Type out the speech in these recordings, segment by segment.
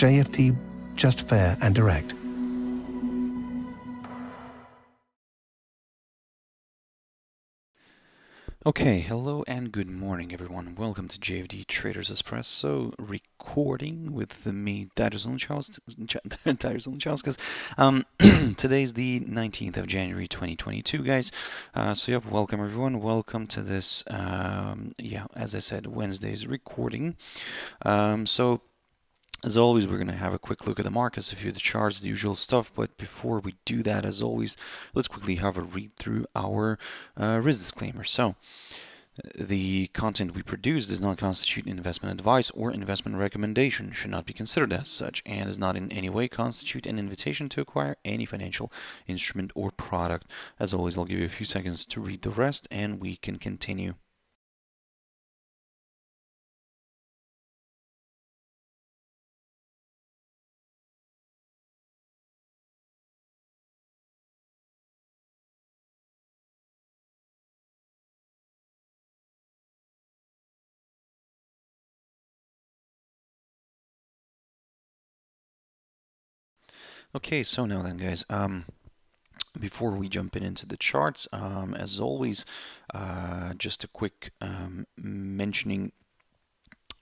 JFD, just fair and direct. Okay, hello and good morning everyone. Welcome to JFD Traders Espresso recording with me, Darius Anucauskas. Um, today's the 19th of January 2022, guys. Uh, so, yep, welcome everyone. Welcome to this, um, yeah, as I said, Wednesday's recording. Um, so, as always, we're going to have a quick look at the markets, a few of the charts, the usual stuff. But before we do that, as always, let's quickly have a read through our uh, risk disclaimer. So, the content we produce does not constitute investment advice or investment recommendation, should not be considered as such, and does not in any way constitute an invitation to acquire any financial instrument or product. As always, I'll give you a few seconds to read the rest and we can continue. Okay, so now then, guys, um, before we jump in into the charts, um, as always, uh, just a quick um, mentioning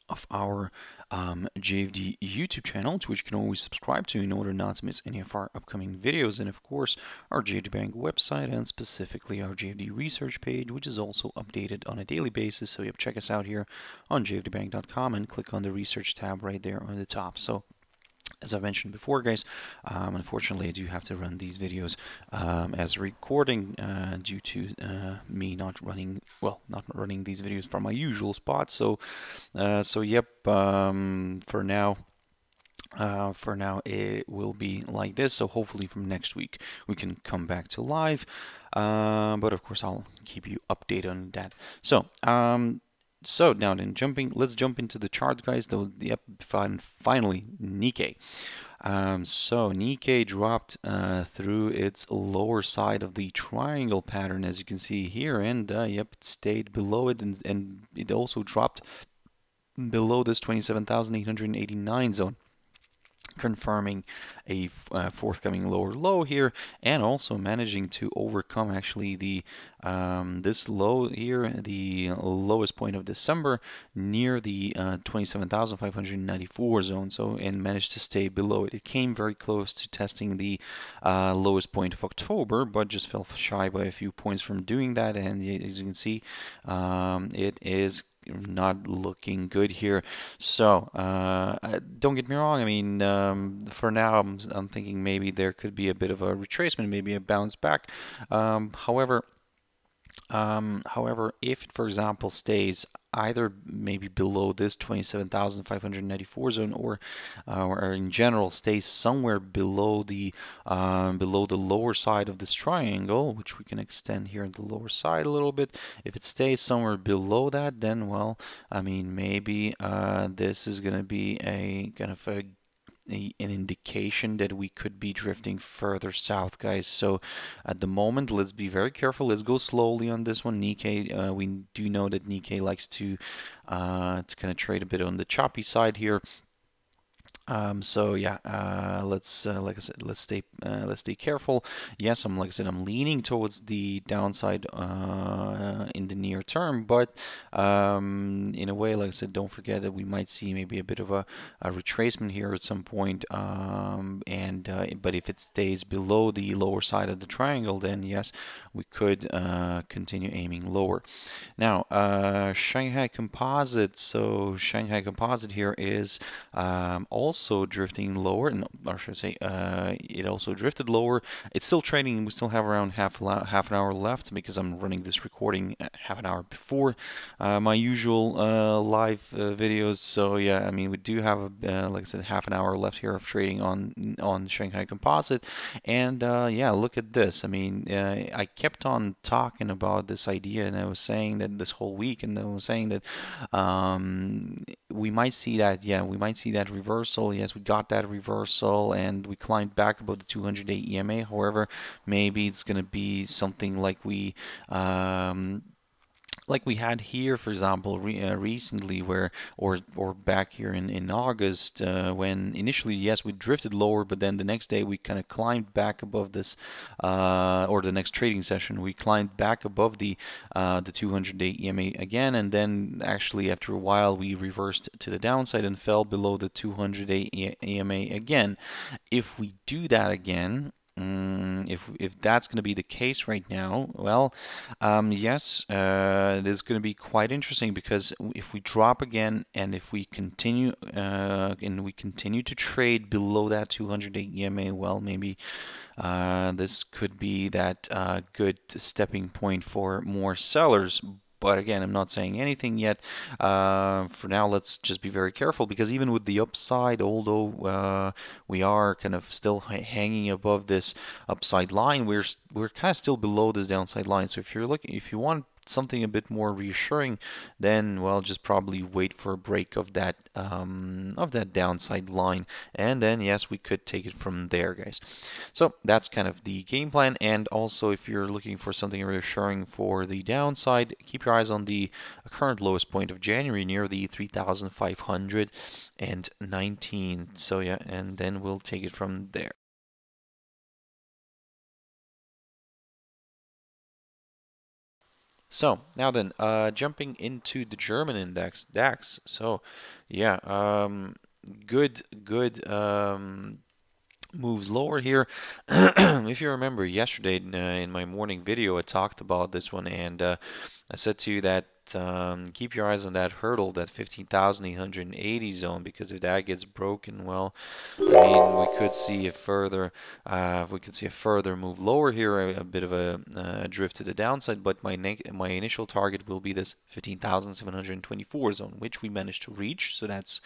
of our um, JFD YouTube channel, to which you can always subscribe to in order not to miss any of our upcoming videos, and of course, our JFD Bank website, and specifically our JFD research page, which is also updated on a daily basis. So you have to check us out here on jfdbank.com and click on the research tab right there on the top. So as I mentioned before, guys, um, unfortunately I do have to run these videos um, as recording uh, due to uh, me not running, well, not running these videos from my usual spot. So, uh, so yep, um, for now, uh, for now it will be like this. So hopefully from next week we can come back to live. Uh, but of course I'll keep you updated on that. So um, so now then, jumping, let's jump into the charts, guys. Though, yep, finally, Nikkei. Um, so Nikkei dropped uh, through its lower side of the triangle pattern, as you can see here, and uh, yep, it stayed below it, and, and it also dropped below this 27,889 zone confirming a uh, forthcoming lower low here and also managing to overcome actually the um, this low here the lowest point of December near the uh, 27,594 zone. So and managed to stay below it. It came very close to testing the uh, lowest point of October but just fell shy by a few points from doing that. And as you can see um, it is not looking good here. So uh, don't get me wrong. I mean, um, for now, I'm, I'm, thinking maybe there could be a bit of a retracement, maybe a bounce back. Um, however, um, however, if it, for example, stays either maybe below this 27,594 zone or, uh, or in general stays somewhere below the um, below the lower side of this triangle, which we can extend here in the lower side a little bit. If it stays somewhere below that, then well, I mean maybe uh, this is going to be a kind of a a, an indication that we could be drifting further south, guys. So at the moment, let's be very careful. Let's go slowly on this one. Nikkei, uh, we do know that Nikkei likes to uh, to kind of trade a bit on the choppy side here. Um, so yeah, uh, let's uh, like I said, let's stay uh, let's stay careful. Yes, I'm like I said, I'm leaning towards the downside uh, in the near term, but um, in a way, like I said, don't forget that we might see maybe a bit of a, a retracement here at some point. Um, and uh, but if it stays below the lower side of the triangle, then yes, we could uh, continue aiming lower. Now, Shanghai Composite. So Shanghai Composite here is um, also also drifting lower, and or should I say, uh, it also drifted lower. It's still trading. We still have around half half an hour left because I'm running this recording half an hour before uh, my usual uh, live uh, videos. So yeah, I mean we do have, uh, like I said, half an hour left here of trading on on Shanghai Composite, and uh, yeah, look at this. I mean, I kept on talking about this idea, and I was saying that this whole week, and I was saying that um, we might see that. Yeah, we might see that reversal reversal. Yes, we got that reversal and we climbed back above the 200 day EMA. However, maybe it's going to be something like we um, like we had here, for example, re uh, recently, where or or back here in in August, uh, when initially yes we drifted lower, but then the next day we kind of climbed back above this, uh, or the next trading session we climbed back above the uh, the 200-day EMA again, and then actually after a while we reversed to the downside and fell below the 200-day EMA again. If we do that again, Mm, if if that's going to be the case right now, well, um, yes, uh, it is going to be quite interesting because if we drop again and if we continue uh, and we continue to trade below that 200-day EMA, well, maybe uh, this could be that uh, good stepping point for more sellers. But again, I'm not saying anything yet. Uh, for now, let's just be very careful because even with the upside, although uh, we are kind of still hanging above this upside line, we're we're kind of still below this downside line. So if you're looking, if you want something a bit more reassuring, then well, just probably wait for a break of that um, of that downside line, and then yes, we could take it from there, guys. So that's kind of the game plan. And also, if you're looking for something reassuring for the downside, keep your eyes on the current lowest point of January near the 3,519. So yeah, and then we'll take it from there. So now then, uh, jumping into the German index DAX. So yeah, um, good, good um, moves lower here. if you remember yesterday in, uh, in, my morning video, I talked about this one, and uh, I said to you that um, keep your eyes on that hurdle, that 15,880 zone, because if that gets broken, well, I mean, we could see a further, uh, we could see a further move lower here, a, a bit of a, a, drift to the downside. But my my initial target will be this 15,724 zone, which we managed to reach. So that's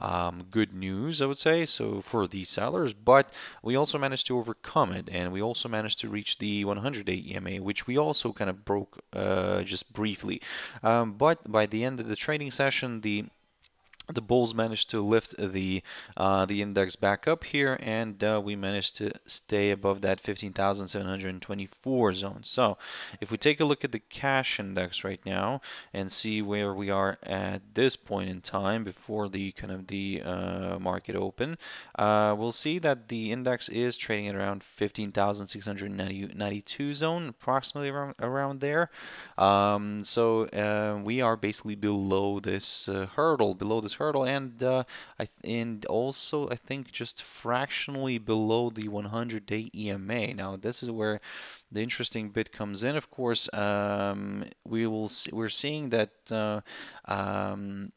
um, good news, I would say, so for the sellers. But we also managed to overcome it, and we also managed to reach the 100-day EMA, which we also kind of broke uh, just briefly. Um, but by the end of the trading session, the the bulls managed to lift the uh, the index back up here and uh, we managed to stay above that 15,724 zone. So if we take a look at the cash index right now and see where we are at this point in time before the kind of the uh, market open uh, we'll see that the index is trading at around 15,692 zone approximately around, around there. Um, so uh, we are basically below this uh, hurdle below this hurdle and uh, I and also I think just fractionally below the 100-day EMA. Now this is where the interesting bit comes in. Of course, um, we will see, we're seeing that. Uh, um,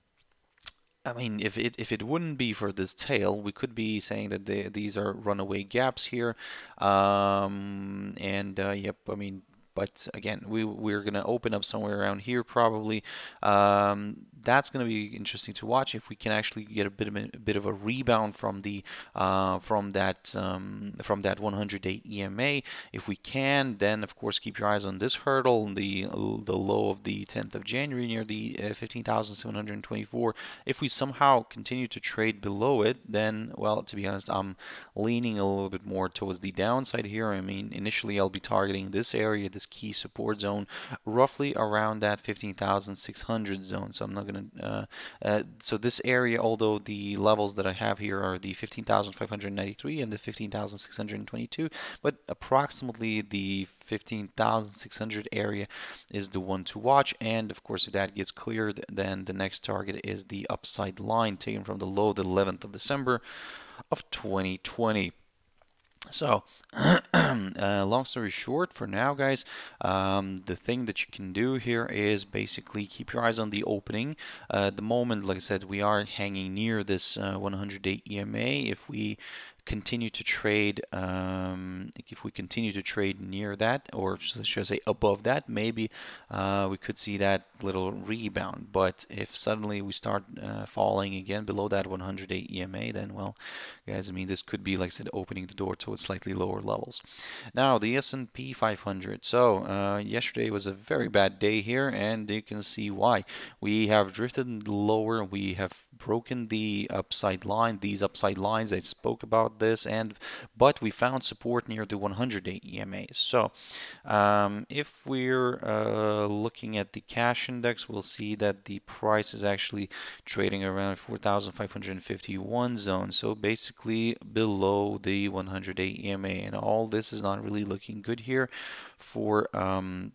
I mean, if it if it wouldn't be for this tail, we could be saying that they, these are runaway gaps here. Um, and uh, yep, I mean, but again, we we're gonna open up somewhere around here probably. Um, that's going to be interesting to watch if we can actually get a bit of a, a bit of a rebound from the uh, from that um, from that 100-day EMA. If we can, then of course keep your eyes on this hurdle, the the low of the 10th of January near the uh, 15,724. If we somehow continue to trade below it, then well, to be honest, I'm leaning a little bit more towards the downside here. I mean, initially I'll be targeting this area, this key support zone, roughly around that 15,600 zone. So I'm not to, uh, uh, so this area, although the levels that I have here are the 15,593 and the 15,622, but approximately the 15,600 area is the one to watch. And of course, if that gets cleared, then the next target is the upside line taken from the low, the 11th of December of 2020. So, uh, long story short, for now, guys, um, the thing that you can do here is basically keep your eyes on the opening. Uh, at the moment, like I said, we are hanging near this 100-day uh, EMA. If we continue to trade, um, if we continue to trade near that, or should I say above that, maybe uh, we could see that little rebound. But if suddenly we start uh, falling again below that 100-day EMA, then well, guys, I mean this could be like I said, opening the door towards slightly lower levels. Now the S&P 500. So uh, yesterday was a very bad day here, and you can see why. We have drifted lower. We have broken the upside line, these upside lines. I spoke about this, and but we found support near the 100-day EMA. So um, if we're uh, looking at the cash index, we'll see that the price is actually trading around 4,551 zone. So basically below the 100-day EMA, and all this is not really looking good here for um,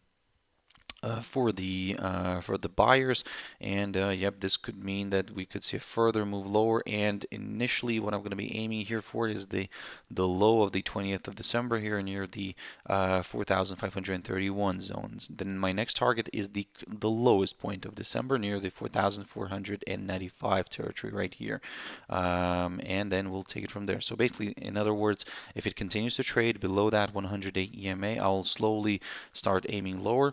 uh, for the uh, for the buyers. And uh, yep this could mean that we could see a further move lower. And initially what I'm going to be aiming here for is the the low of the 20th of December here near the uh, 4531 zones. Then my next target is the the lowest point of December near the 4495 territory right here. Um, and then we'll take it from there. So basically in other words if it continues to trade below that 100 day EMA I'll slowly start aiming lower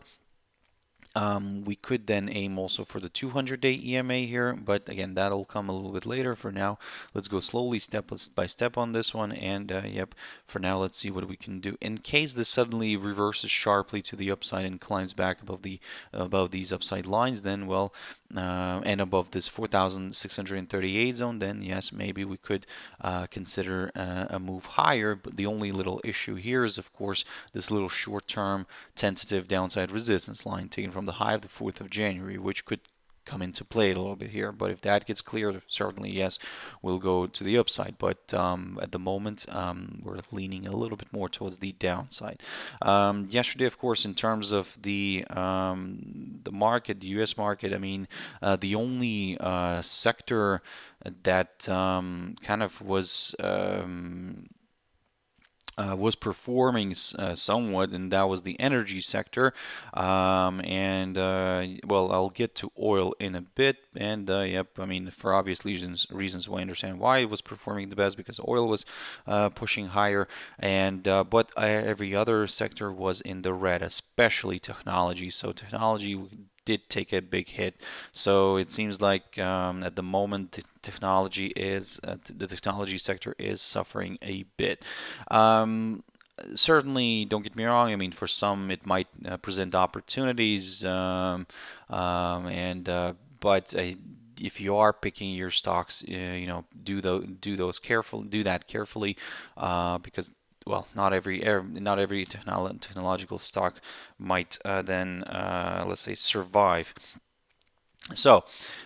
um, we could then aim also for the 200 day EMA here, but again, that'll come a little bit later. For now, let's go slowly step by step on this one. And uh, yep, for now, let's see what we can do. In case this suddenly reverses sharply to the upside and climbs back above the above these upside lines, then well, uh, and above this 4,638 zone, then yes, maybe we could uh, consider uh, a move higher. But the only little issue here is, of course, this little short-term tentative downside resistance line taken from the high of the 4th of January, which could come into play a little bit here. But if that gets cleared, certainly yes, we'll go to the upside. But um, at the moment, um, we're leaning a little bit more towards the downside. Um, yesterday, of course, in terms of the um, the market, the U.S. market, I mean, uh, the only uh, sector that um, kind of was um, uh, was performing uh, somewhat, and that was the energy sector. Um, and uh, well, I'll get to oil in a bit. And uh, yep, I mean, for obvious reasons, reasons we understand why it was performing the best because oil was uh, pushing higher, and but every other sector was in the red, especially technology. So technology did take a big hit. So it seems like um, at the moment the technology is uh, the technology sector is suffering a bit. Um, certainly, don't get me wrong. I mean, for some it might uh, present opportunities, um, um and uh, but uh, if you are picking your stocks, uh, you know, do those do those careful, do that carefully, uh, because well, not every er, not every technolo technological stock might uh, then, uh, let's say, survive. So,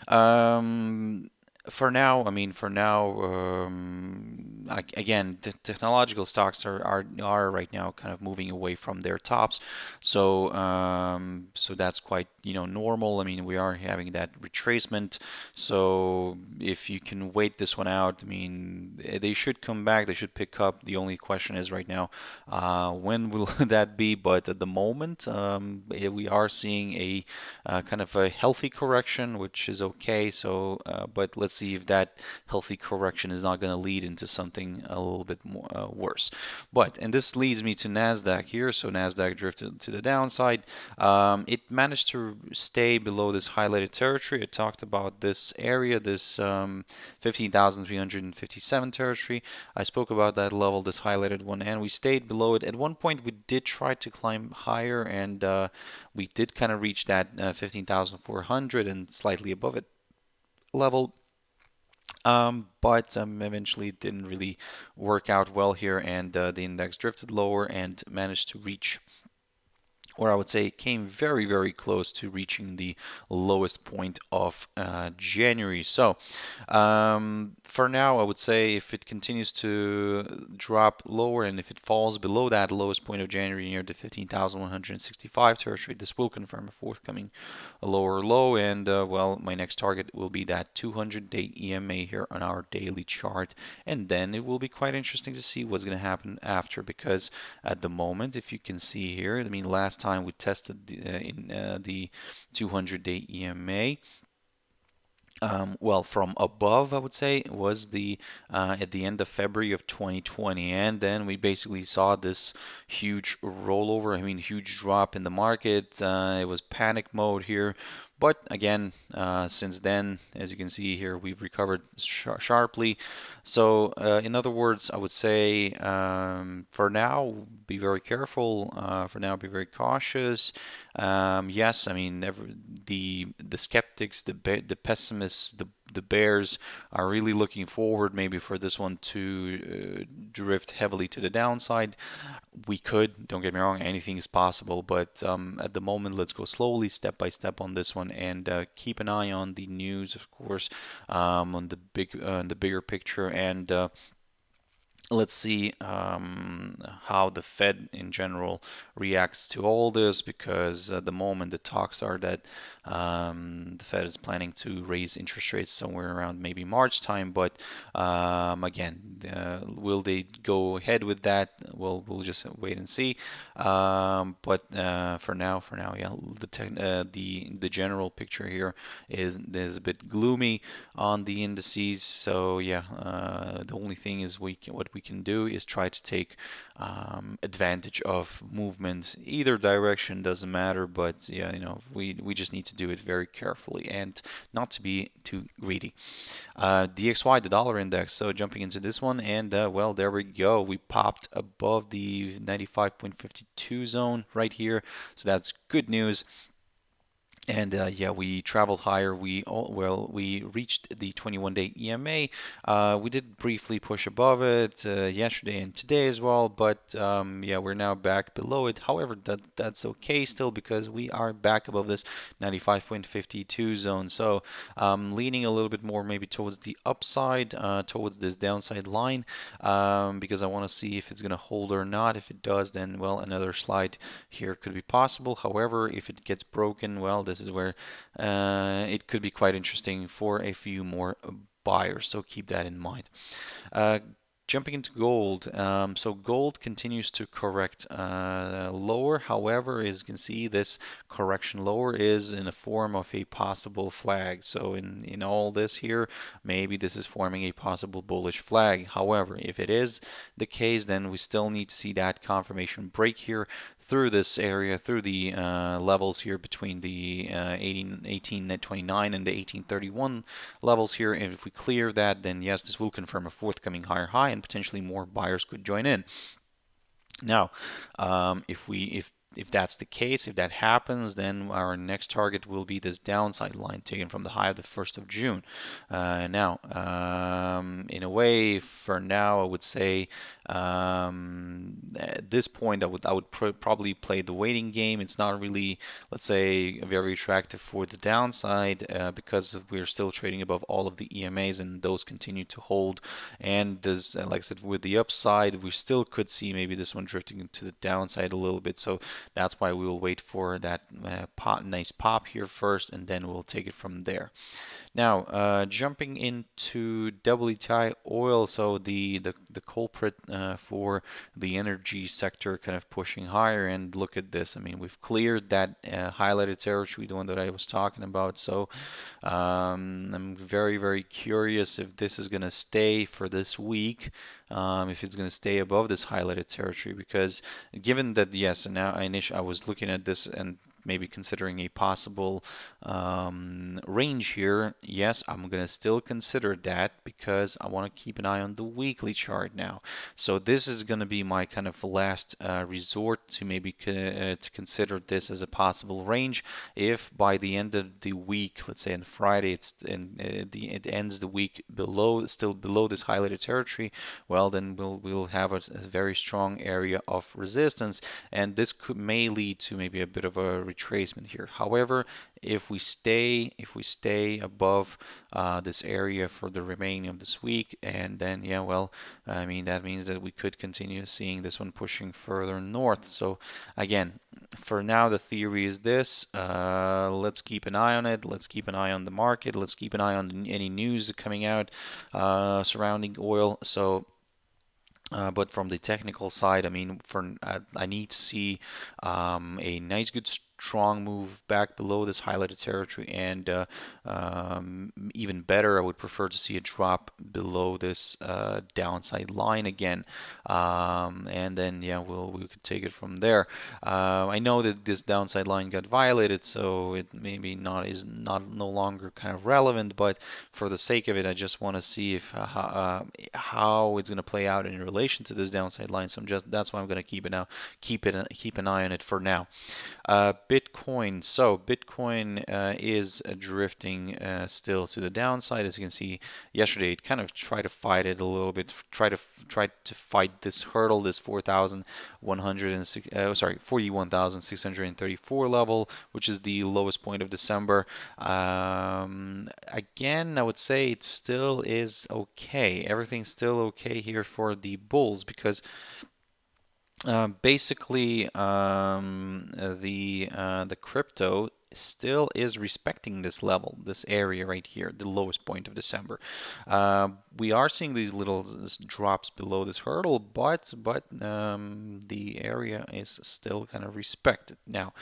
um, for now, I mean, for now, um, again, the technological stocks are, are are right now kind of moving away from their tops, so um, so that's quite you know normal. I mean, we are having that retracement, so if you can wait this one out, I mean, they should come back. They should pick up. The only question is right now, uh, when will that be? But at the moment, um, eh, we are seeing a uh, kind of a healthy correction, which is okay. So, uh, but let's see if that healthy correction is not going to lead into something a little bit more uh, worse. But and this leads me to Nasdaq here. So Nasdaq drifted to the downside. Um, it managed to stay below this highlighted territory. I talked about this area, this um, 15,357 territory. I spoke about that level, this highlighted one, and we stayed below it. At one point, we did try to climb higher, and uh, we did kind of reach that uh, 15,400 and slightly above it level um, but um, eventually it didn't really work out well here and uh, the index drifted lower and managed to reach or I would say came very, very close to reaching the lowest point of uh, January. So um, for now, I would say if it continues to drop lower and if it falls below that lowest point of January near the 15,165 territory, this will confirm a forthcoming lower low. And uh, well, my next target will be that 200 day EMA here on our daily chart. And then it will be quite interesting to see what's going to happen after because at the moment, if you can see here, I mean, last time we tested the, uh, in uh, the 200 day EMA um, well, from above, I would say, was the uh, at the end of February of 2020, and then we basically saw this huge rollover. I mean, huge drop in the market. Uh, it was panic mode here. But again, uh, since then, as you can see here, we've recovered sh sharply. So uh, in other words, I would say um, for now, be very careful. Uh, for now, be very cautious. Um, yes, I mean every, the the skeptics, the the pessimists, the the bears are really looking forward maybe for this one to uh, drift heavily to the downside, we could. Don't get me wrong, anything is possible. But um, at the moment, let's go slowly, step by step on this one, and uh, keep an eye on the news, of course, um, on the big, uh, the bigger picture, and uh, let's see um, how the Fed in general reacts to all this because at the moment the talks are that um, the Fed is planning to raise interest rates somewhere around maybe March time but um, again uh, will they go ahead with that? Well we'll just wait and see. Um, but uh, for now for now yeah the, uh, the the general picture here is is a bit gloomy on the indices. So yeah uh, the only thing is we can, what we can do is try to take um, advantage of movement either direction doesn't matter but yeah you know we we just need to do it very carefully and not to be too greedy. Uh, DXY the dollar index so jumping into this one and uh, well there we go. We popped above the 95.52 zone right here so that's good news and uh, yeah, we traveled higher. We all, well, we reached the 21-day EMA. Uh, we did briefly push above it uh, yesterday and today as well, but um, yeah, we're now back below it. However, that that's okay still because we are back above this 95.52 zone. So um, leaning a little bit more maybe towards the upside, uh, towards this downside line, um, because I want to see if it's going to hold or not. If it does, then well, another slide here could be possible. However, if it gets broken, well, this this is where uh, it could be quite interesting for a few more buyers. So keep that in mind. Uh, Jumping into gold, um, so gold continues to correct uh, lower. However, as you can see, this correction lower is in the form of a possible flag. So in, in all this here, maybe this is forming a possible bullish flag. However, if it is the case, then we still need to see that confirmation break here through this area, through the uh, levels here between the uh, 18, 1829 and the 1831 levels here. And if we clear that, then yes, this will confirm a forthcoming higher high and potentially more buyers could join in. Now, um, if we if if that's the case, if that happens, then our next target will be this downside line taken from the high of the 1st of June. Uh, now, um, in a way, for now, I would say um, at this point, I would I would pr probably play the waiting game. It's not really, let's say, very attractive for the downside uh, because we're still trading above all of the EMAs and those continue to hold. And there's, uh, like I said, with the upside, we still could see maybe this one drifting to the downside a little bit. So that's why we will wait for that uh, nice pop here first, and then we'll take it from there. Now, uh, jumping into WTI oil, so the, the, the culprit uh, for the energy sector kind of pushing higher, and look at this. I mean, we've cleared that uh, highlighted territory, the one that I was talking about. So um, I'm very, very curious if this is going to stay for this week. Um, if it's going to stay above this highlighted territory because given that yes and now I, initially I was looking at this and maybe considering a possible um, range here, yes, I'm going to still consider that because I want to keep an eye on the weekly chart now. So this is going to be my kind of last uh, resort to maybe uh, to consider this as a possible range. If by the end of the week, let's say on Friday, it's in, uh, the, it ends the week below, still below this highlighted territory, well, then we'll we'll have a, a very strong area of resistance, and this could may lead to maybe a bit of a retracement here. However, if we stay if we stay above uh, this area for the remaining of this week and then yeah well I mean that means that we could continue seeing this one pushing further north. So again for now the theory is this uh, let's keep an eye on it. Let's keep an eye on the market. Let's keep an eye on any news coming out uh, surrounding oil. So uh, but from the technical side, I mean, for uh, I need to see um, a nice, good strong move back below this highlighted territory and uh, um, even better I would prefer to see a drop below this uh, downside line again. Um, and then yeah we'll we could take it from there. Uh, I know that this downside line got violated so it maybe not is not no longer kind of relevant but for the sake of it I just want to see if uh, how, how it's going to play out in relation to this downside line. So I'm just that's why I'm going to keep it now keep it keep an eye on it for now. Uh, Bitcoin. So Bitcoin uh, is drifting uh, still to the downside. As you can see, yesterday it kind of tried to fight it a little bit, try to try to fight this hurdle, this 4,106, uh, sorry, 41,634 level, which is the lowest point of December. Um, again, I would say it still is okay. Everything's still okay here for the bulls because uh, basically um, the uh, the crypto still is respecting this level, this area right here, the lowest point of December. Uh, we are seeing these little drops below this hurdle, but but um, the area is still kind of respected. Now,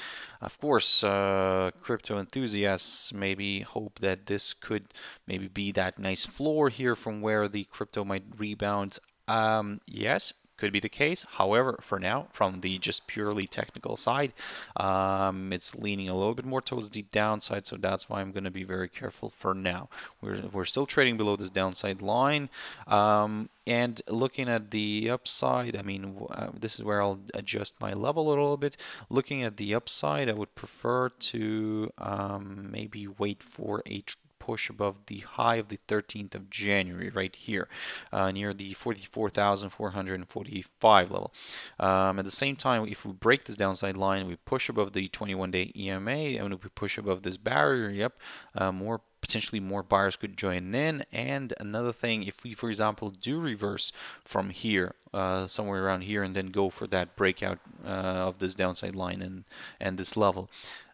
of course, uh, crypto enthusiasts maybe hope that this could maybe be that nice floor here from where the crypto might rebound. Um, yes, could be the case. However, for now, from the just purely technical side, um, it's leaning a little bit more towards the downside, so that's why I'm going to be very careful for now. We're, we're still trading below this downside line. Um, and looking at the upside, I mean, uh, this is where I'll adjust my level a little bit. Looking at the upside, I would prefer to um, maybe wait for a push above the high of the 13th of January right here uh, near the 44,445 level. Um, at the same time, if we break this downside line, we push above the 21-day EMA, and if we push above this barrier, yep, uh, more potentially more buyers could join in. And another thing, if we, for example, do reverse from here, uh, somewhere around here, and then go for that breakout uh, of this downside line and and this level,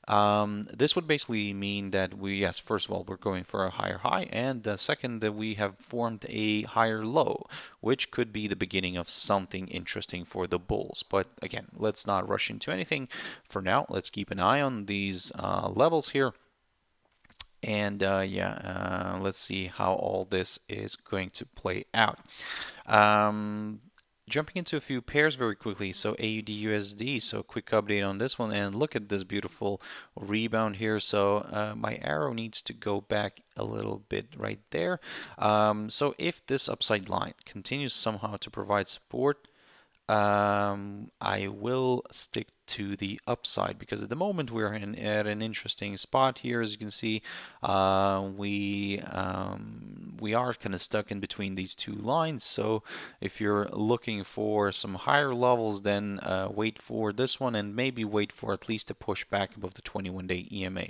um, this would basically mean that we, yes, first of all, we're going for a higher high, and uh, second, that we have formed a higher low, which could be the beginning of something interesting for the bulls. But again, let's not rush into anything for now. Let's keep an eye on these uh, levels here. And uh, yeah, uh, let's see how all this is going to play out. Um, Jumping into a few pairs very quickly, so AUD USD, so quick update on this one, and look at this beautiful rebound here. So uh, my arrow needs to go back a little bit right there. Um, so if this upside line continues somehow to provide support, um, I will stick to the upside because at the moment we're in, at an interesting spot here. As you can see uh, we um, we are kind of stuck in between these two lines. So if you're looking for some higher levels then uh, wait for this one and maybe wait for at least a push back above the 21 day EMA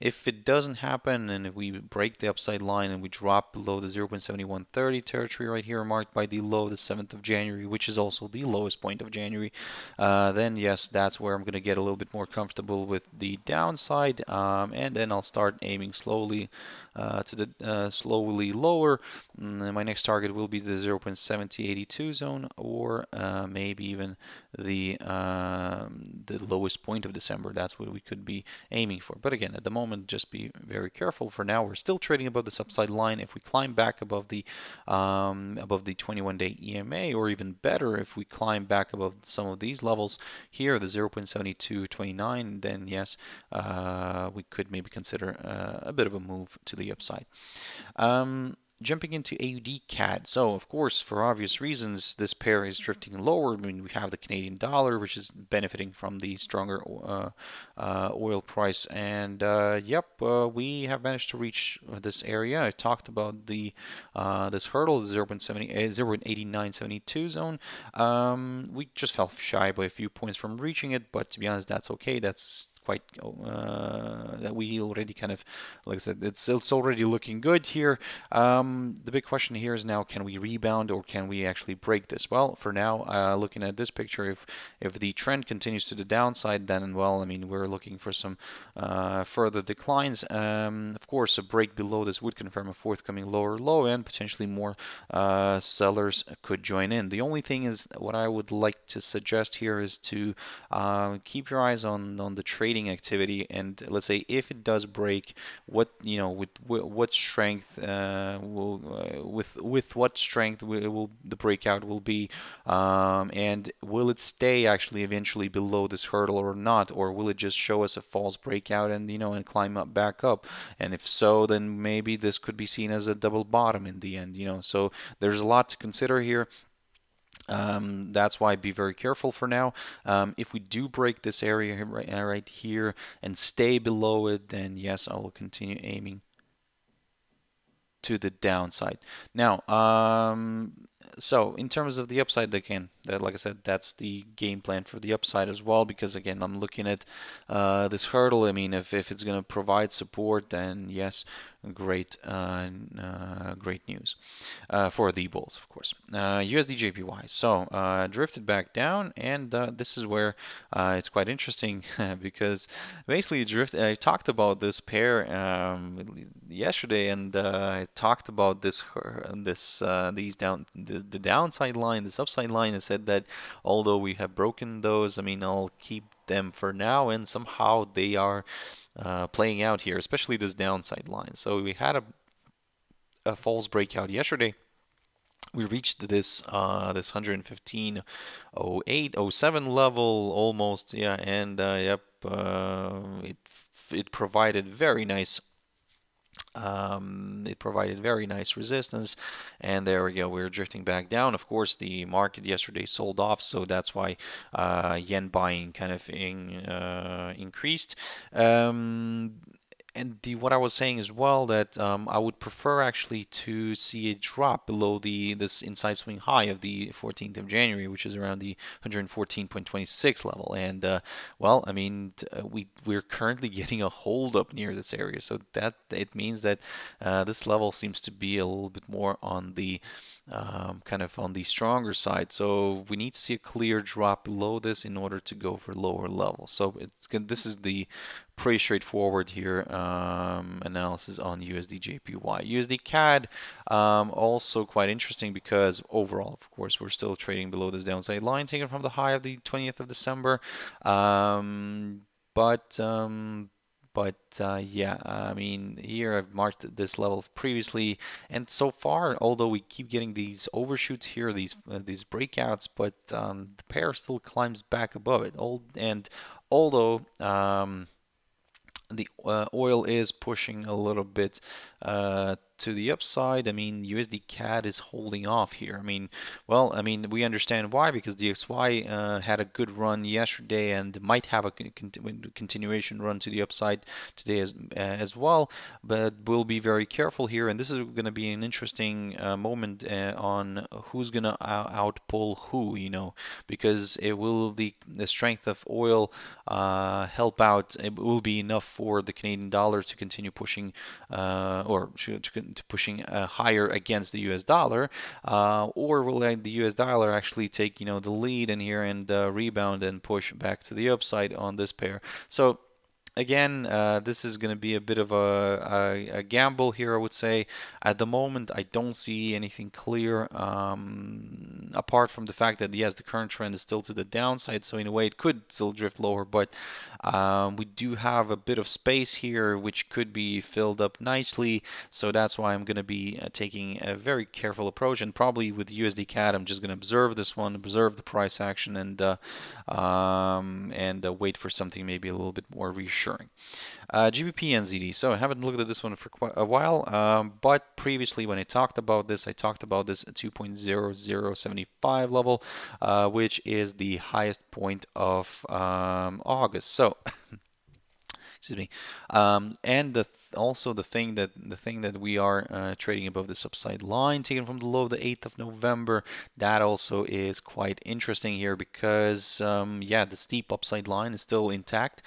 if it doesn't happen and if we break the upside line and we drop below the 0.7130 territory right here marked by the low the 7th of January which is also the lowest point of January uh, then yes that's where I'm going to get a little bit more comfortable with the downside um, and then I'll start aiming slowly uh, to the uh, slowly lower. Mm, my next target will be the 0.7082 zone or uh, maybe even the um, the lowest point of December. That's what we could be aiming for. But again, at the moment, just be very careful. For now, we're still trading above the upside line. If we climb back above the um, above the 21-day EMA, or even better, if we climb back above some of these levels here, the 0.7229, then yes, uh, we could maybe consider uh, a bit of a move to the the upside. Um, jumping into AUD CAD. So, of course, for obvious reasons, this pair is drifting lower. I mean, we have the Canadian dollar, which is benefiting from the stronger uh, uh, oil price. And, uh, yep, uh, we have managed to reach this area. I talked about the uh, this hurdle, the 0.8972 uh, zone. Um, we just fell shy by a few points from reaching it, but to be honest, that's okay. That's quite uh, that we already kind of like I said it's it's already looking good here. Um, the big question here is now can we rebound or can we actually break this? Well for now uh, looking at this picture if if the trend continues to the downside then well I mean we're looking for some uh, further declines. Um, of course a break below this would confirm a forthcoming lower low and potentially more uh, sellers could join in. The only thing is what I would like to suggest here is to uh, keep your eyes on on the trade trading activity and let's say if it does break what you know with, what strength uh, will uh, with with what strength will, will, the breakout will be? Um, and will it stay actually eventually below this hurdle or not? Or will it just show us a false breakout and you know and climb up back up? And if so then maybe this could be seen as a double bottom in the end you know? So there's a lot to consider here Um, that's why be very careful for now. Um, if we do break this area right, right here and stay below it, then yes, I will continue aiming to the downside. Now, um, so in terms of the upside again that like I said that's the game plan for the upside as well because again I'm looking at uh, this hurdle. I mean if, if it's gonna provide support then yes great uh, uh, great news uh, for the bulls of course. USD uh, JPY so uh, drifted back down and this is where it's quite interesting because basically drift I talked about this pair um, yesterday and I talked about this this these down the, the downside line this upside line is said that although we have broken those, I mean, I'll keep them for now, and somehow they are uh, playing out here, especially this downside line. So we had a, a false breakout yesterday we reached this uh, this 115.08 07 level almost yeah and uh, yep uh, it it provided very nice um, it provided very nice resistance and there we go we're drifting back down. Of course the market yesterday sold off so that's why uh, yen buying kind of in, uh, increased. Um, and the what I was saying as well that um, I would prefer actually to see a drop below the this inside swing high of the 14th of January, which is around the 114.26 level. And uh, well, I mean, uh, we we're currently getting a hold up near this area, so that it means that uh, this level seems to be a little bit more on the um, kind of on the stronger side. So we need to see a clear drop below this in order to go for lower levels. So it's good. This is the pretty straightforward here um, analysis on USD JPY. USD CAD um, also quite interesting because overall, of course, we're still trading below this downside line taken from the high of the 20th of December. Um, but um, but uh, yeah, I mean, here I've marked this level previously, and so far, although we keep getting these overshoots here, these uh, these breakouts, but um, the pair still climbs back above it. Old and although um, the uh, oil is pushing a little bit uh, to the upside. I mean, USD CAD is holding off here. I mean, well, I mean, we understand why because DXY uh, had a good run yesterday and might have a continuation run to the upside today as uh, as well. But we'll be very careful here, and this is going to be an interesting uh, moment uh, on who's going to outpull who. You know, because it will the the strength of oil uh, help out. It will be enough for the Canadian dollar to continue pushing uh, or pushing uh, higher against the US dollar, uh, or will the US dollar actually take you know the lead in here and uh, rebound and push back to the upside on this pair? So again, uh, this is going to be a bit of a, a, a, gamble here, I would say. At the moment, I don't see anything clear, um, apart from the fact that, yes, the current trend is still to the downside, so in a way it could still drift lower, but um, we do have a bit of space here, which could be filled up nicely, so that's why I'm going to be uh, taking a very careful approach, and probably with USD CAD, I'm just going to observe this one, observe the price action, and, uh, um, and uh, wait for something maybe a little bit more reassuring. Uh, GBP NZD. So I haven't looked at this one for quite a while, um, but previously when I talked about this, I talked about this at 2.0075 level, uh, which is the highest point of um, August. So excuse me. Um, and the th also the thing that the thing that we are uh, trading above this upside line taken from the low of the 8th of November that also is quite interesting here because um, yeah the steep upside line is still intact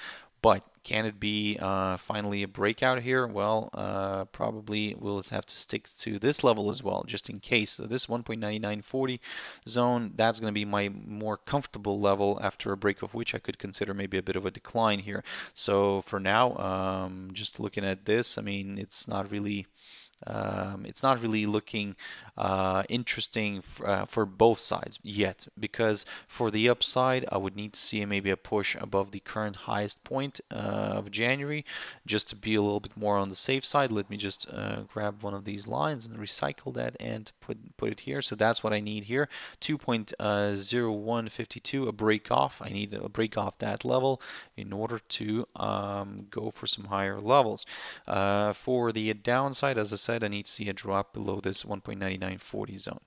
but can it be uh, finally a breakout here? Well, uh, probably we'll have to stick to this level as well, just in case. So this 1.9940 zone, that's going to be my more comfortable level after a break of which I could consider maybe a bit of a decline here. So for now, um, just looking at this, I mean, it's not really um, it's not really looking uh, interesting uh, for both sides yet because for the upside I would need to see maybe a push above the current highest point uh, of January just to be a little bit more on the safe side. Let me just uh, grab one of these lines and recycle that and put put it here. So that's what I need here. 2.0152 a break off. I need a break off that level in order to um, go for some higher levels. Uh, for the downside as I said, I need to see a drop below this 1.9940 zone.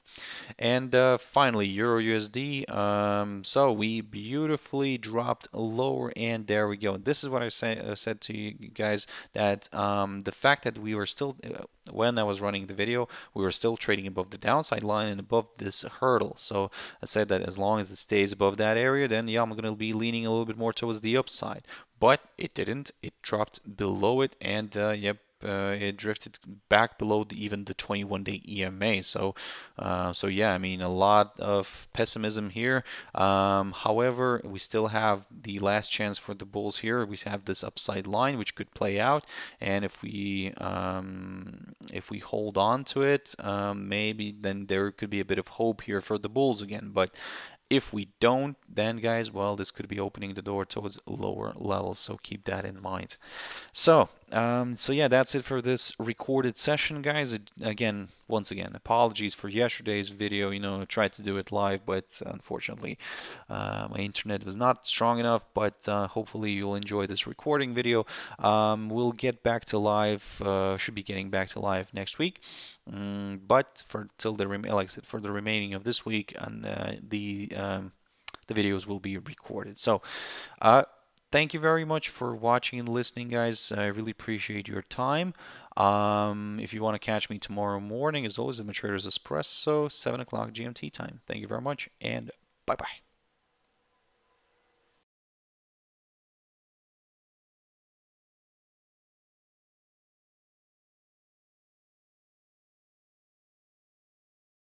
And uh, finally, Euro USD. Um, so we beautifully dropped lower, and there we go. This is what I say, uh, said to you guys that um, the fact that we were still, uh, when I was running the video, we were still trading above the downside line and above this hurdle. So I said that as long as it stays above that area, then yeah, I'm going to be leaning a little bit more towards the upside. But it didn't. It dropped below it, and uh, yep, uh, it drifted back below the, even the 21 day EMA. So, uh, so yeah, I mean, a lot of pessimism here. Um, however, we still have the last chance for the bulls here. We have this upside line which could play out, and if we um, if we hold on to it, um, maybe then there could be a bit of hope here for the bulls again. But if we don't, then guys, well, this could be opening the door towards lower levels, so keep that in mind. So, um, so yeah, that's it for this recorded session, guys. It, again, once again, apologies for yesterday's video. You know, I tried to do it live, but unfortunately, uh, my internet was not strong enough. But uh, hopefully, you'll enjoy this recording video. Um, we'll get back to live. Uh, should be getting back to live next week. Mm, but for till the like I said, for the remaining of this week, and uh, the um, the videos will be recorded. So, uh, thank you very much for watching and listening, guys. I really appreciate your time. Um, if you want to catch me tomorrow morning, as always, I'm Traders Espresso, 7 o'clock GMT time. Thank you very much, and bye bye.